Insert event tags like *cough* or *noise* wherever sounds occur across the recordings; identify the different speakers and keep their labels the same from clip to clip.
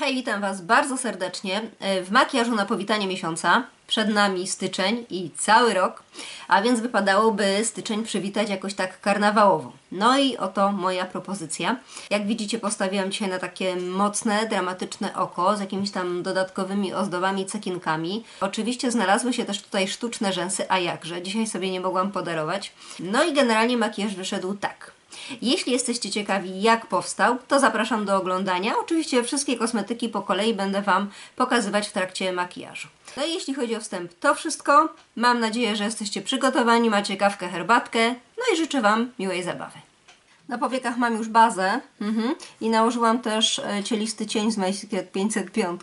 Speaker 1: Hej, witam Was bardzo serdecznie e, w makijażu na powitanie miesiąca. Przed nami styczeń i cały rok, a więc wypadałoby styczeń przywitać jakoś tak karnawałowo. No i oto moja propozycja. Jak widzicie, postawiłam dzisiaj na takie mocne, dramatyczne oko z jakimiś tam dodatkowymi ozdobami, cekinkami. Oczywiście znalazły się też tutaj sztuczne rzęsy, a jakże, dzisiaj sobie nie mogłam podarować. No i generalnie makijaż wyszedł tak. Jeśli jesteście ciekawi, jak powstał, to zapraszam do oglądania. Oczywiście wszystkie kosmetyki po kolei będę Wam pokazywać w trakcie makijażu. No i jeśli chodzi o wstęp, to wszystko. Mam nadzieję, że jesteście przygotowani, macie kawkę, herbatkę. No i życzę Wam miłej zabawy. Na powiekach mam już bazę mhm. i nałożyłam też e, cielisty cień z Secret 505.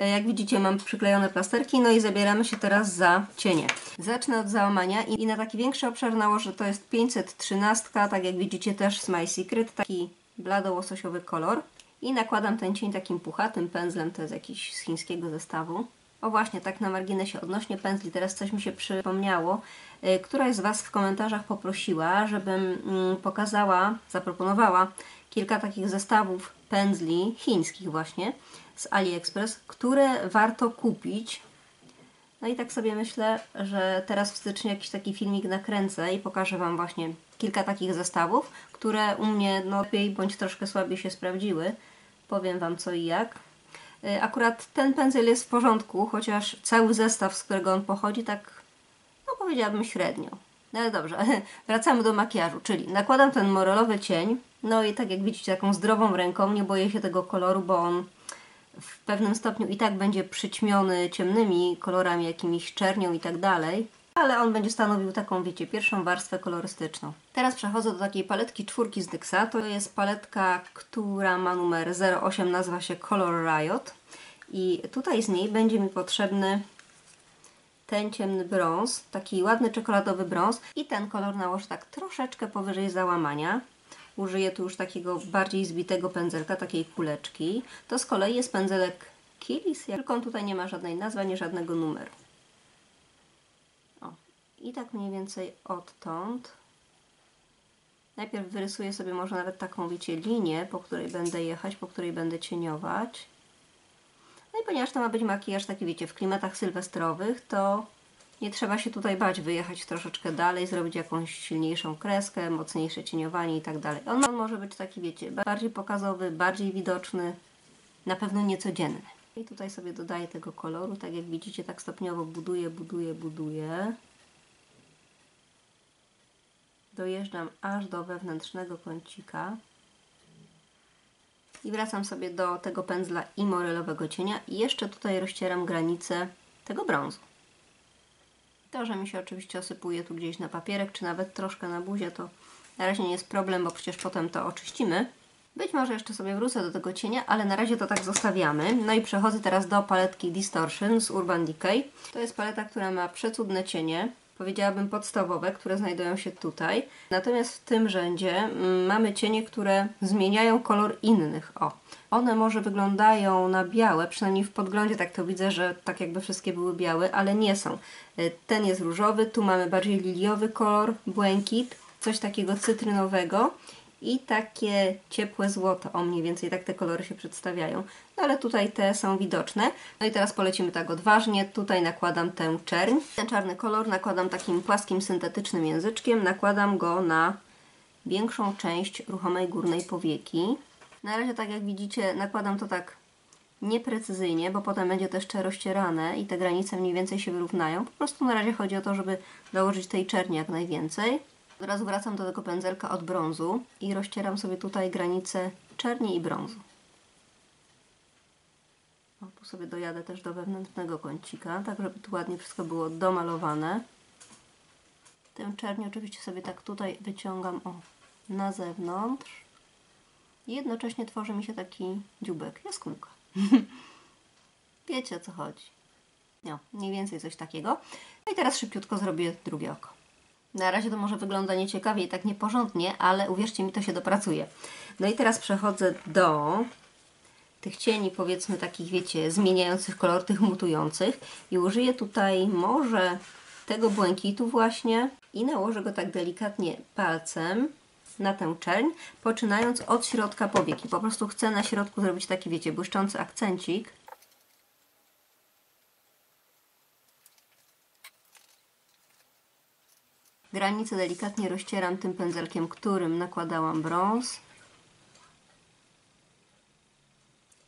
Speaker 1: E, Jak widzicie mam przyklejone plasterki, no i zabieramy się teraz za cienie. Zacznę od załamania i na taki większy obszar nałożę, to jest 513, tak jak widzicie też z My Secret, taki blado-łososiowy kolor. I nakładam ten cień takim puchatym pędzlem, to jest jakiś z chińskiego zestawu. O właśnie, tak na marginesie, odnośnie pędzli, teraz coś mi się przypomniało. Y, Któraś z Was w komentarzach poprosiła, żebym mm, pokazała, zaproponowała kilka takich zestawów pędzli chińskich właśnie z AliExpress, które warto kupić. No i tak sobie myślę, że teraz w styczniu jakiś taki filmik nakręcę i pokażę Wam właśnie kilka takich zestawów, które u mnie no, lepiej bądź troszkę słabiej się sprawdziły. Powiem Wam co i jak. Y, Akurat ten pędzel jest w porządku, chociaż cały zestaw, z którego on pochodzi, tak no powiedziałabym średnio. No ale dobrze, *laughs* wracamy do makijażu, czyli nakładam ten morelowy cień, no i tak jak widzicie taką zdrową ręką, nie boję się tego koloru, bo on w pewnym stopniu i tak będzie przyćmiony ciemnymi kolorami, jakimiś czernią i tak dalej, ale on będzie stanowił taką, wiecie, pierwszą warstwę kolorystyczną. Teraz przechodzę do takiej paletki czwórki z Nyxa. To jest paletka, która ma numer 08, nazywa się Color Riot i tutaj z niej będzie mi potrzebny ten ciemny brąz, taki ładny czekoladowy brąz i ten kolor nałożę tak troszeczkę powyżej załamania. Użyję tu już takiego bardziej zbitego pędzelka, takiej kuleczki. To z kolei jest pędzelek Kilis, tylko on tutaj nie ma żadnej nazwy, ani żadnego numeru. O. I tak mniej więcej odtąd. Najpierw wyrysuję sobie może nawet taką, wiecie, linię, po której będę jechać, po której będę cieniować. No i ponieważ to ma być makijaż taki, wiecie, w klimatach sylwestrowych, to nie trzeba się tutaj bać wyjechać troszeczkę dalej, zrobić jakąś silniejszą kreskę, mocniejsze cieniowanie i tak dalej. On, może być taki, wiecie, bardziej pokazowy, bardziej widoczny, na pewno niecodzienny. I tutaj sobie dodaję tego koloru, tak jak widzicie, tak stopniowo buduję, buduję, buduję. Dojeżdżam aż do wewnętrznego kącika. I wracam sobie do tego pędzla i morelowego cienia i jeszcze tutaj rozcieram granicę tego brązu. To, że mi się oczywiście osypuje tu gdzieś na papierek, czy nawet troszkę na buzie, to na razie nie jest problem, bo przecież potem to oczyścimy. Być może jeszcze sobie wrócę do tego cienia, ale na razie to tak zostawiamy. No i przechodzę teraz do paletki Distortion z Urban Decay. To jest paleta, która ma przecudne cienie, powiedziałabym podstawowe, które znajdują się tutaj. Natomiast w tym rzędzie mm, mamy cienie, które zmieniają kolor innych. O, one może wyglądają na białe, przynajmniej w podglądzie tak to widzę, że tak jakby wszystkie były białe, ale nie są. Y, Ten jest różowy, tu mamy bardziej liliowy kolor, błękit, coś takiego cytrynowego i takie ciepłe złoto. O, mniej więcej tak te kolory się przedstawiają. No ale tutaj te są widoczne. No i teraz polecimy tak odważnie. Tutaj nakładam tę czerń. Ten czarny kolor nakładam takim płaskim, syntetycznym języczkiem. Nakładam go na większą część ruchomej górnej powieki. Na razie, tak jak widzicie, nakładam to tak nieprecyzyjnie, bo potem będzie jeszcze rozcierane i te granice mniej więcej się wyrównają. Po prostu na razie chodzi o to, żeby dołożyć tej czerni jak najwięcej. Od razu wracam do tego pędzelka od brązu i rozcieram sobie tutaj granice czerni i brązu. O, tu sobie dojadę też do wewnętrznego kącika, tak żeby tu ładnie wszystko było domalowane. Tę czernię oczywiście sobie tak tutaj wyciągam o, na zewnątrz. I jednocześnie tworzy mi się taki dziubek, jaskółka. *laughs* Wiecie o co chodzi. No, mniej więcej coś takiego. No i teraz szybciutko zrobię drugie oko. Na razie to może wygląda nieciekawie i tak nieporządnie, ale uwierzcie mi, to się dopracuje. No i teraz przechodzę do tych cieni, powiedzmy takich, wiecie, zmieniających kolor, tych mutujących i użyję tutaj może tego błękitu właśnie i nałożę go tak delikatnie palcem na tę czerń, poczynając od środka powieki. Po prostu chcę na środku zrobić taki, wiecie, błyszczący akcencik. Granice delikatnie rozcieram tym pędzelkiem, którym nakładałam brąz.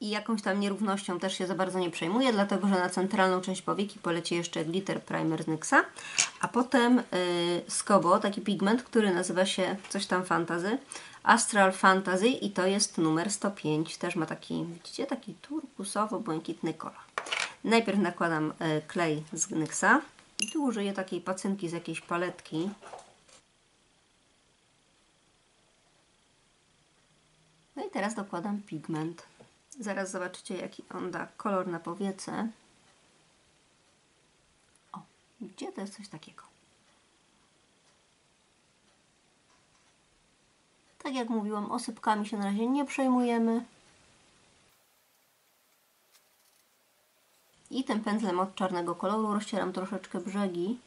Speaker 1: I jakąś tam nierównością też się za bardzo nie przejmuję, dlatego że na centralną część powieki poleci jeszcze glitter primer z NYXa, a potem yy, Skobo, taki pigment, który nazywa się coś tam Fantasy, Astral Fantasy i to jest numer 105. Też ma taki, widzicie, taki turkusowo-błękitny kolor. Najpierw nakładam yy, klej z NYXa i tu użyję takiej pacynki z jakiejś paletki. No i teraz dokładam pigment. Zaraz zobaczycie, jaki on da kolor na powiece. O, gdzie to jest coś takiego? Tak jak mówiłam, osypkami się na razie nie przejmujemy. I tym pędzlem od czarnego koloru rozcieram troszeczkę brzegi.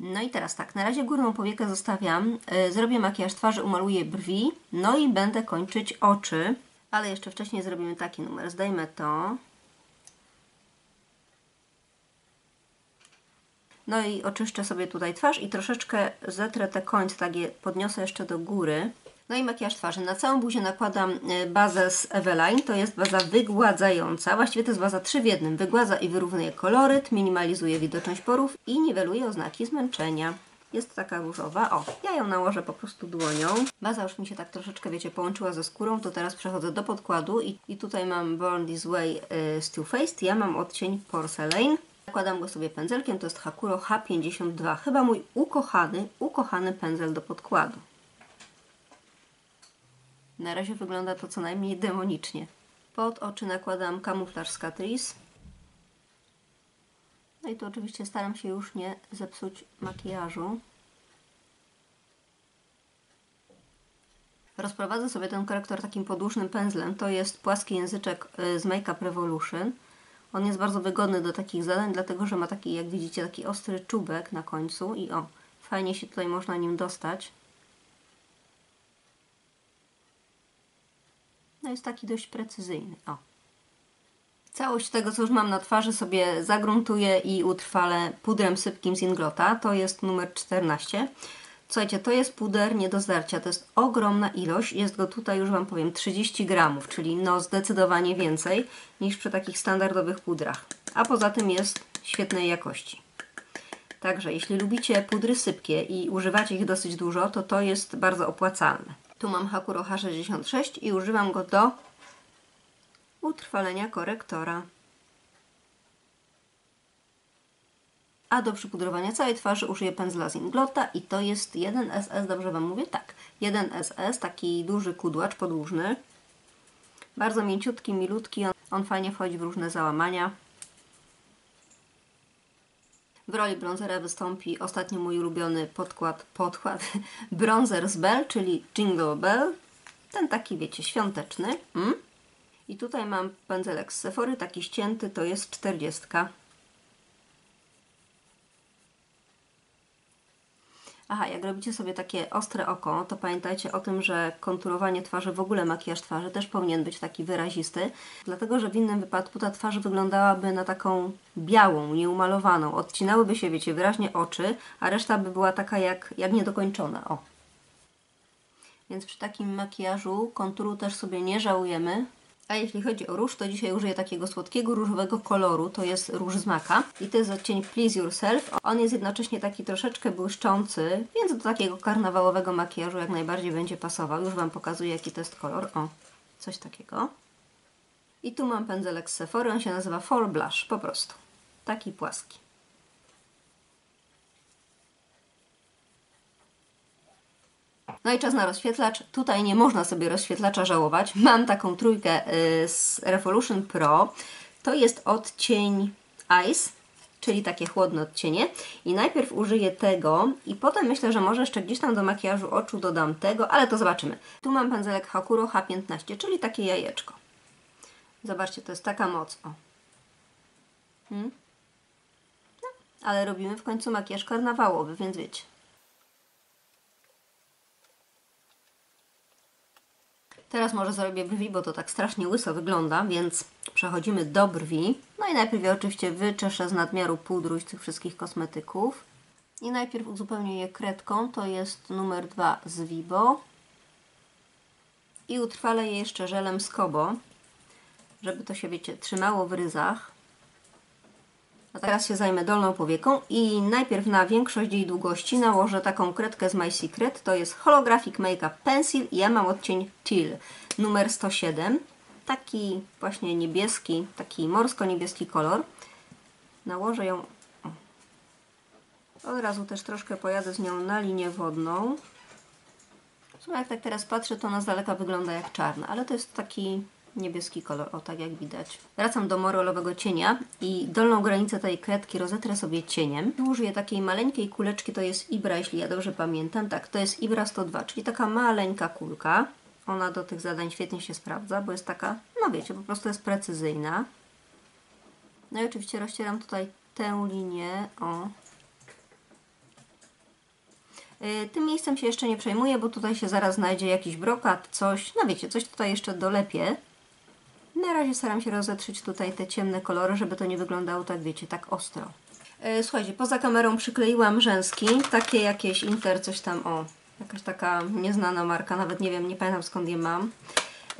Speaker 1: No i teraz tak, na razie górną powiekę zostawiam, yy, zrobię makijaż twarzy, umaluję brwi, no i będę kończyć oczy, ale jeszcze wcześniej zrobimy taki numer. Zdejmę to. No i oczyszczę sobie tutaj twarz i troszeczkę zetrę te końce, tak je podniosę jeszcze do góry. No i makijaż twarzy. Na całą buzię nakładam y, bazę z Eveline. To jest baza wygładzająca. Właściwie to jest baza 3 w jednym. Wygładza i wyrównuje koloryt, minimalizuje widoczność porów i niweluje oznaki zmęczenia. Jest taka różowa. O, ja ją nałożę po prostu dłonią. Baza już mi się tak troszeczkę, wiecie, połączyła ze skórą, to teraz przechodzę do podkładu i, i tutaj mam Born This Way y, Still Faced. Ja mam odcień Porcelain. Nakładam go sobie pędzelkiem, to jest Hakuro H52. Chyba mój ukochany, ukochany pędzel do podkładu. Na razie wygląda to co najmniej demonicznie. Pod oczy nakładam kamuflaż z Catrice. No i tu oczywiście staram się już nie zepsuć makijażu. Rozprowadzę sobie ten korektor takim podłużnym pędzlem. To jest płaski języczek y, z Make Up Revolution. On jest bardzo wygodny do takich zadań, dlatego że ma taki, jak widzicie, taki ostry czubek na końcu i o, fajnie się tutaj można nim dostać. No jest taki dość precyzyjny. O. Całość tego, co już mam na twarzy, sobie zagruntuję i utrwalę pudrem sypkim z Inglota. To jest numer 14. Słuchajcie, to jest puder nie do zdarcia. To jest ogromna ilość. Jest go tutaj, już Wam powiem, 30 gramów, czyli no zdecydowanie więcej niż przy takich standardowych pudrach. A poza tym jest świetnej jakości. Także jeśli lubicie pudry sypkie i używacie ich dosyć dużo, to to jest bardzo opłacalne. Tu mam Hakuro H66 i używam go do utrwalenia korektora. A do przypudrowania całej twarzy użyję pędzla z Inglota i to jest 1SS, dobrze Wam mówię? Tak, 1SS, taki duży kudłacz podłużny. Bardzo mięciutki, milutki, on, on fajnie wchodzi w różne załamania. W roli bronzera wystąpi ostatnio mój ulubiony podkład, podkład *laughs* bronzer z Bell, czyli Jingle Bell. Ten taki, wiecie, świąteczny. Mm? I tutaj mam pędzelek z Sephory, taki ścięty, to jest 40. Aha, jak robicie sobie takie ostre oko, to pamiętajcie o tym, że konturowanie twarzy, w ogóle makijaż twarzy też powinien być taki wyrazisty, dlatego że w innym wypadku ta twarz wyglądałaby na taką białą, nieumalowaną. Odcinałyby się, wiecie, wyraźnie oczy, a reszta by była taka jak, jak niedokończona. O. Więc przy takim makijażu konturu też sobie nie żałujemy, a jeśli chodzi o róż, to dzisiaj użyję takiego słodkiego różowego koloru. To jest róż z maka i to jest odcień Please Yourself. On jest jednocześnie taki troszeczkę błyszczący, więc do takiego karnawałowego makijażu jak najbardziej będzie pasował. Już Wam pokazuję, jaki to jest kolor. O, coś takiego. I tu mam pędzelek z Sephory, on się nazywa For Blush, po prostu. Taki płaski. No i czas na rozświetlacz. Tutaj nie można sobie rozświetlacza żałować. Mam taką trójkę y, z Revolution Pro. To jest odcień Ice, czyli takie chłodne odcienie. I najpierw użyję tego i potem myślę, że może jeszcze gdzieś tam do makijażu oczu dodam tego, ale to zobaczymy. Tu mam pędzelek Hakuro H15, czyli takie jajeczko. Zobaczcie, to jest taka moc. O. Hmm? No, ale robimy w końcu makijaż karnawałowy, więc wiecie. Teraz może zrobię brwi, bo to tak strasznie łyso wygląda, więc przechodzimy do brwi. No i najpierw oczywiście wyczeszę z nadmiaru pudru tych wszystkich kosmetyków. I najpierw uzupełnię je kredką, to jest numer 2 z Vibo. I utrwalę je jeszcze żelem z Kobo, żeby to się, wiecie, trzymało w ryzach. A teraz się zajmę dolną powieką i najpierw na większość jej długości nałożę taką kredkę z My Secret. To jest Holographic Makeup Pencil i ja mam odcień Teal numer 107. Taki właśnie niebieski, taki morsko-niebieski kolor. Nałożę ją... Od razu też troszkę pojadę z nią na linię wodną. W sumie jak tak teraz patrzę, to ona z daleka wygląda jak czarna, ale to jest taki niebieski kolor, o tak jak widać. Wracam do morolowego cienia i dolną granicę tej kredki rozetrę sobie cieniem. Użyję takiej maleńkiej kuleczki, to jest Ibra, jeśli ja dobrze pamiętam. Tak, to jest Ibra 102, czyli taka maleńka kulka. Ona do tych zadań świetnie się sprawdza, bo jest taka, no wiecie, po prostu jest precyzyjna. No i oczywiście rozcieram tutaj tę linię, o, Y, tym miejscem się jeszcze nie przejmuję, bo tutaj się zaraz znajdzie jakiś brokat, coś, no wiecie, coś tutaj jeszcze dolepię. Na razie staram się rozetrzeć tutaj te ciemne kolory, żeby to nie wyglądało tak, wiecie, tak ostro. Y, słuchajcie, poza kamerą przykleiłam rzęski, takie jakieś Inter, coś tam, o, jakaś taka nieznana marka, nawet nie wiem, nie pamiętam skąd je mam.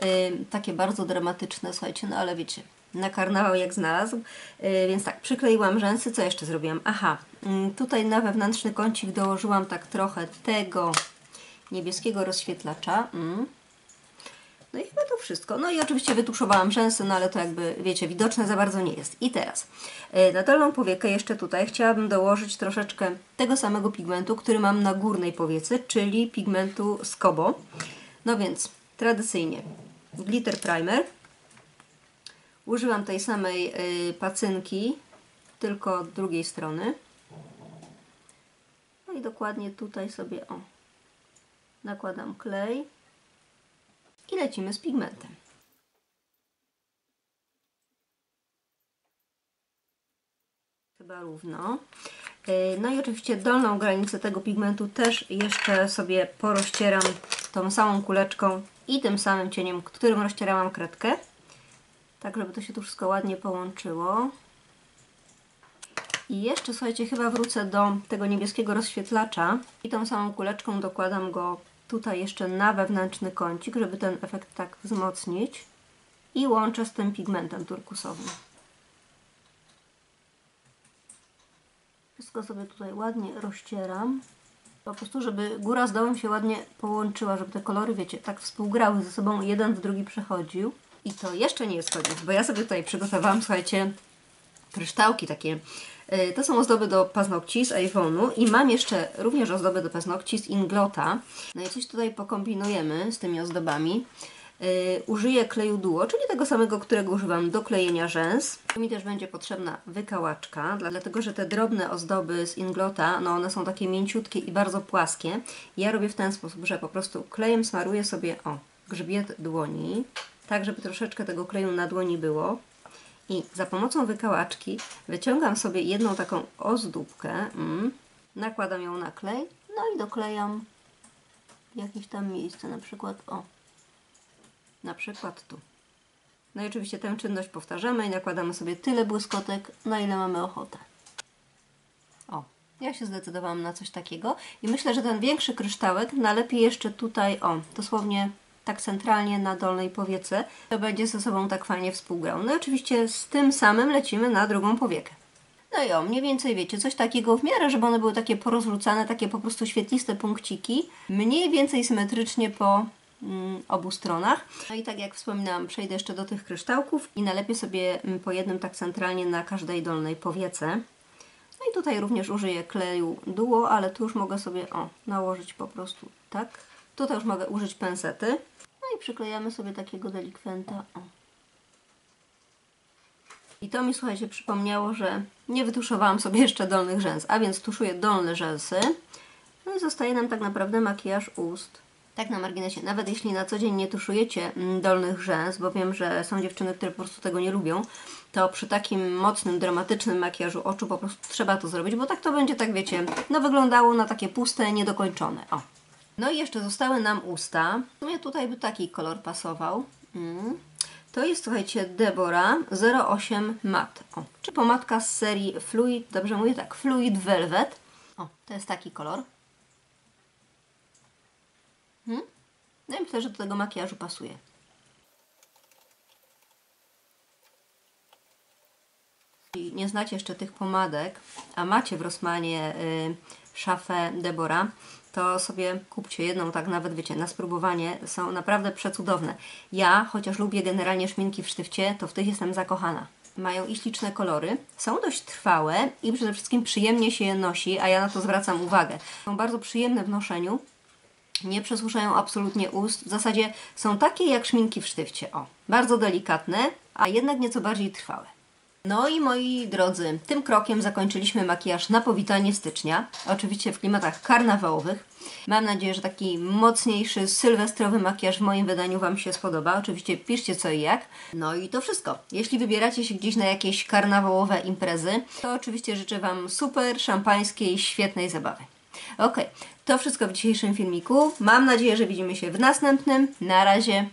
Speaker 1: Yy, takie bardzo dramatyczne, słuchajcie, no ale wiecie, na karnawał jak znalazł. Yy, więc tak, przykleiłam rzęsy. Co jeszcze zrobiłam? Aha, yy, tutaj na wewnętrzny kącik dołożyłam tak trochę tego niebieskiego rozświetlacza. Mm. No i chyba wszystko. No i oczywiście wytuszowałam rzęsy, no ale to jakby, wiecie, widoczne za bardzo nie jest. I teraz yy, na dolną powiekę jeszcze tutaj chciałabym dołożyć troszeczkę tego samego pigmentu, który mam na górnej powiece, czyli pigmentu Skobo. No więc tradycyjnie glitter primer Użyłam tej samej y, pacynki, tylko drugiej strony. No i dokładnie tutaj sobie o, nakładam klej i lecimy z pigmentem. Chyba równo. Y, no i oczywiście dolną granicę tego pigmentu też jeszcze sobie porozcieram tą samą kuleczką i tym samym cieniem, którym rozcierałam kredkę tak żeby to się tu wszystko ładnie połączyło. I jeszcze, słuchajcie, chyba wrócę do tego niebieskiego rozświetlacza i tą samą kuleczką dokładam go tutaj jeszcze na wewnętrzny kącik, żeby ten efekt tak wzmocnić i łączę z tym pigmentem turkusowym. Wszystko sobie tutaj ładnie rozcieram. Po prostu, żeby góra z dołem się ładnie połączyła, żeby te kolory, wiecie, tak współgrały ze sobą, jeden w drugi przechodził. I to jeszcze nie jest koniec, bo ja sobie tutaj przygotowałam, słuchajcie, kryształki takie. Y, to są ozdoby do paznokci z iPhone'u i mam jeszcze również ozdoby do paznokci z Inglota. No i coś tutaj pokombinujemy z tymi ozdobami. Yy, użyję kleju duo, czyli tego samego, którego używam do klejenia rzęs. Mi też będzie potrzebna wykałaczka, dlatego że te drobne ozdoby z Inglota, no one są takie mięciutkie i bardzo płaskie. Ja robię w ten sposób, że po prostu klejem smaruję sobie, o, grzbiet dłoni tak żeby troszeczkę tego kleju na dłoni było. I za pomocą wykałaczki wyciągam sobie jedną taką ozdóbkę, mm, nakładam ją na klej, no i doklejam jakieś tam miejsce, na przykład o, na przykład tu. No i oczywiście tę czynność powtarzamy i nakładamy sobie tyle błyskotek, na ile mamy ochotę. O, ja się zdecydowałam na coś takiego i myślę, że ten większy kryształek nalepi jeszcze tutaj, o, dosłownie tak centralnie na dolnej powiece, to będzie ze sobą tak fajnie współgrał. No i oczywiście z tym samym lecimy na drugą powiekę. No i o, mniej więcej wiecie, coś takiego w miarę, żeby one były takie porozrzucane, takie po prostu świetliste punkciki, mniej więcej symetrycznie po mm, obu stronach. No i tak jak wspominałam, przejdę jeszcze do tych kryształków i nalepię sobie mm, po jednym tak centralnie na każdej dolnej powiece. No i tutaj również użyję kleju duo, ale tu już mogę sobie o, nałożyć po prostu tak. Tutaj już mogę użyć pensety. No i przyklejamy sobie takiego delikwenta. O. I to mi, słuchajcie, przypomniało, że nie wytuszowałam sobie jeszcze dolnych rzęs, a więc tuszuję dolne rzęsy. No i zostaje nam tak naprawdę makijaż ust. Tak na marginesie, nawet jeśli na co dzień nie tuszujecie mm, dolnych rzęs, bo wiem, że są dziewczyny, które po prostu tego nie lubią, to przy takim mocnym, dramatycznym makijażu oczu po prostu trzeba to zrobić, bo tak to będzie, tak wiecie, no wyglądało na takie puste, niedokończone. O. No i jeszcze zostały nam usta. W sumie tutaj by taki kolor pasował. Mm. To jest, słuchajcie, Deborah 08 Matte. O, czy pomadka z serii Fluid, dobrze mówię tak, Fluid Velvet. O, to jest taki kolor. Hmm? No i myślę, że do tego makijażu pasuje. Jeśli nie znacie jeszcze tych pomadek, a macie w Rossmanie y, szafę Debora, to sobie kupcie jedną, tak nawet wiecie, na spróbowanie. Są naprawdę przecudowne. Ja, chociaż lubię generalnie szminki w sztywcie, to w tych jestem zakochana. Mają i śliczne kolory, są dość trwałe i przede wszystkim przyjemnie się je nosi, a ja na to zwracam uwagę. Są bardzo przyjemne w noszeniu, nie przesłuszają absolutnie ust. W zasadzie są takie jak szminki w sztywcie. O, bardzo delikatne, a jednak nieco bardziej trwałe. No i moi drodzy, tym krokiem zakończyliśmy makijaż na powitanie stycznia. Oczywiście w klimatach karnawałowych. Mam nadzieję, że taki mocniejszy, sylwestrowy makijaż w moim wydaniu Wam się spodoba. Oczywiście piszcie co i jak. No i to wszystko. Jeśli wybieracie się gdzieś na jakieś karnawałowe imprezy, to oczywiście życzę Wam super, szampańskiej, świetnej zabawy. Ok, to wszystko w dzisiejszym filmiku. Mam nadzieję, że widzimy się w następnym. Na razie.